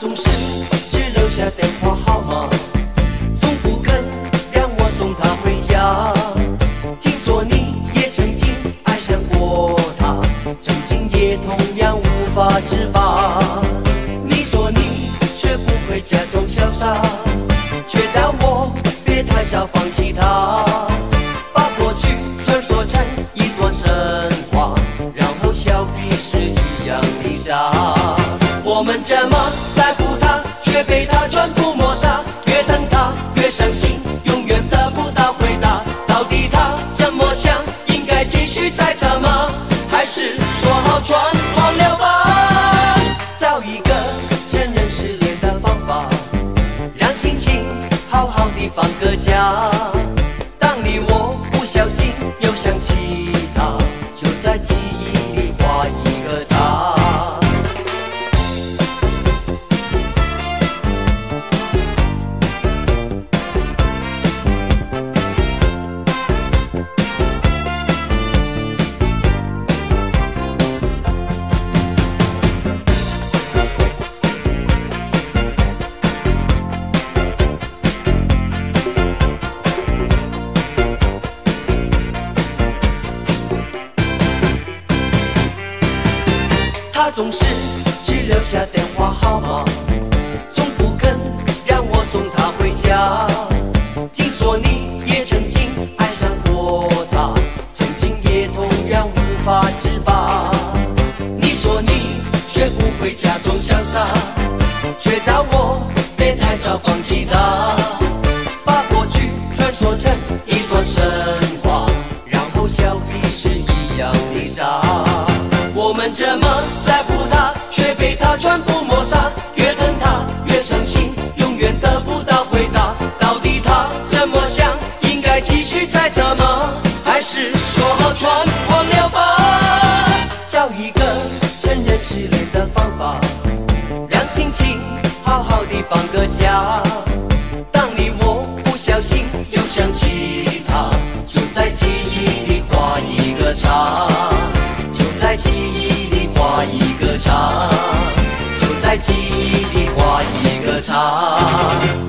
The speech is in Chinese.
总是只留下电话号码。从不肯让我送她回家。听说你也曾经爱上过她曾经也同样无法自拔。你说你学不会假装潇洒。却叫我别太早放弃她把过去全说成一段神话。然后笑彼此一样的傻。这么在乎他，却被他全部抹杀，越疼他越伤心，永远得不到回答。到底他怎么想？应该继续猜测吗？还是说好全忘了吧？找一个承认失恋的方法，让心情好好的放个假。当你我不小心又想起他，就在记忆他总是只留下电话号码，从不肯让我送他回家。听说你也曾经爱上过他，曾经也同样无法自拔。你说你学不会假装潇洒，却叫我别太早放弃他，把过去传说成一段神话，然后笑彼是一样的傻。我们这么，全部抹杀。越疼他越伤心，永远得不到回答。到底他怎么想？应该继续猜测吗？还是说好全忘了吧？找一个承认失恋的方法，让心情好好的放个假。当你我不小心又想起他，就在记忆里画一个叉。长，